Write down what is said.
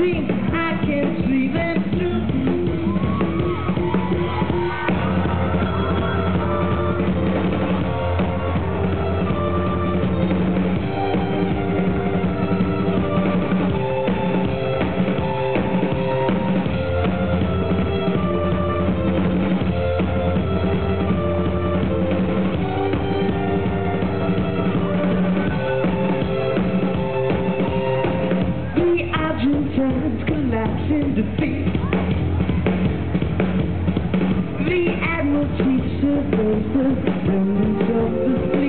team. defeat. The Admiral treats her those remnants of the